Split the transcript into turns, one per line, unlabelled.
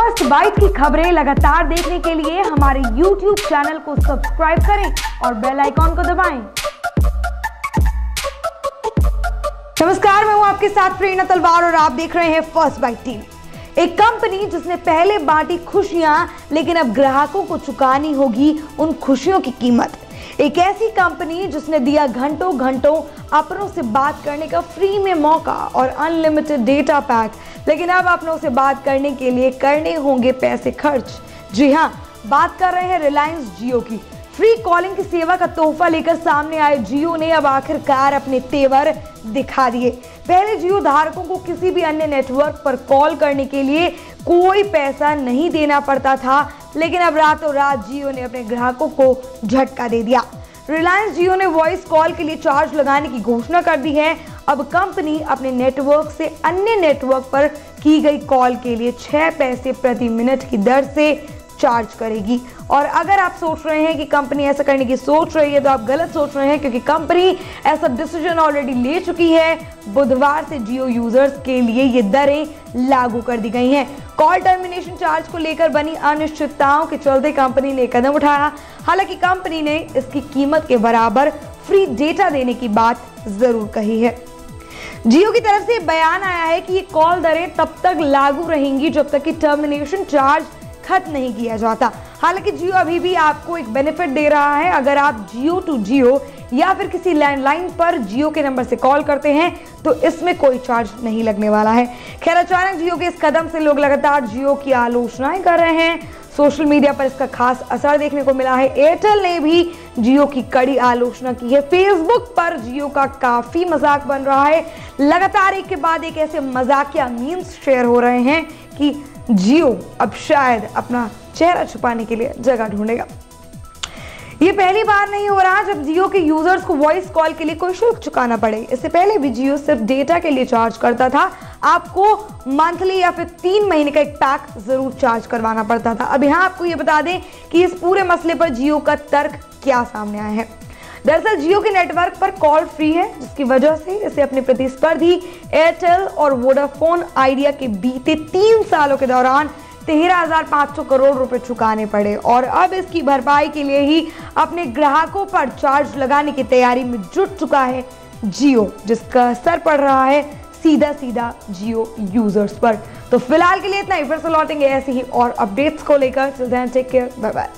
First bite की खबरें लगातार देखने के लिए हमारे YouTube चैनल को सब्सक्राइब करें और बेल आइकॉन को दबाएँ। नमस्कार, मैं हूँ आपके साथ प्रेरणा तलवार और आप देख रहे हैं फ़र्स्ट बाइट टीवी एक कंपनी जिसने पहले बांटी खुशियाँ, लेकिन अब ग्राहकों को चुकानी होगी उन खुशियों की कीमत एक ऐसी कंपनी जिसने दिया घंटों घंटों अपनों से बात करने का फ्री में मौका और अनलिमिटेड डेटा पैक लेकिन अब अपनों से बात करने के लिए करने होंगे पैसे खर्च। जी हाँ बात कर रहे हैं रिलायंस जियो की। फ्री कॉलिंग की सेवा का तोहफा लेकर सामने आए जियो ने अब आखिरकार अपने तेवर दिखा दिए। पहले जियो धारकों को किसी भी अन्य नेटवर्क पर कॉल करने के लिए कोई पैसा नहीं देना पड़ता था, लेकिन अब रातों रात जियो ने अपने ग्राहकों को झटका दे दिया। रिलायंस जियो ने वॉइस कॉल के लिए चार्ज लगाने की घोषणा कर दी है। अब कंपनी अपने नेटवर्क से अन्य नेटवर्क पर की गई कॉल के लिए छह पैसे प्रति मिनट की दर से चार्ज करेगी। और अगर आप सोच रहे हैं कि कंपनी ऐसा करने की सोच रही है तो आप गलत सोच रहे हैं, क्योंकि कंपनी ऐसा डिसीज़न ऑलरेडी ले चुकी है। बुधवार से जियो यूज़र्स के लिए ये दरें लागू कर दी गई हैं। कॉल टर्मिनेशन चार्ज को लेकर बनी अनिश्चितताओं के चलते कंपनी ने कदम उठाया। हालाँकि कंपनी ने इसकी कीमत के बराबर फ्री डेटा देने की बात ज़रूर कही है। जियो की तरफ़ से बयान आया है कि ये कॉल दरें तब तक लागू रहेंगी जब तक कि टर्मिनेशन चार्ज खत्म नहीं किया जाता। हालाँकि जियो अभी भी आपको एक बेनिफिट दे रहा है। अगर आप जियो टू जियो या फिर किसी लैंडलाइन पर जियो के नंबर से कॉल करते हैं तो इसमें कोई चार्ज नहीं लगने वाला है। खैर, अचानक जियो के इस कदम से लोग लगातार जियो की आलोचनाएँ कर रहे हैं। सोशल मीडिया पर इसका खास असर देखने को मिला है। एयरटेल ने भी जियो की कड़ी आलोचना की है। फेसबुक पर जियो का काफ़ी मज़ाक बन रहा है। लगातार एक के बाद एक ऐसे मज़ाक या मीम्स शेयर हो रहे हैं कि जियो अब शायद अपना चेहरा छुपाने के लिए जगह ढूंढेगा। ये पहली बार नहीं हो रहा जब जियो के यूज़र्स को वॉइस कॉल के लिए कोई शुल्क चुकाना पड़े। इससे पहले भी जियो सिर्फ़ डेटा के लिए चार्ज करता था। आपको मंथली या फिर तीन महीने का एक पैक ज़रूर चार्ज करवाना पड़ता था। अब यहाँ आपको ये बता दें कि इस पूरे मसले पर जियो का तर्क क्या सामने आया है। दरअसल जियो के नेटवर्क पर कॉल फ्री है, जिसकी वजह से इसे अपने प्रतिस्पर्धी एयरटेल और वोडाफोन आइडिया के बीते तीन सालों के दौरान तेरह हज़ार पाँच सौ करोड़ रुपए चुकाने पड़े और अब इसकी भरपाई के लिए ही अपने ग्राहकों पर चार्ज लगाने की तैयारी में जुट चुका है जियो, जिसका असर पड़ रहा है सीधा सीधा जियो यूज़र्स पर। तो फ़िलहाल के लिए इतना ही, फिर से लौटेंगे ऐसे ही और अपडेट्स को लेकर। Take care bye bye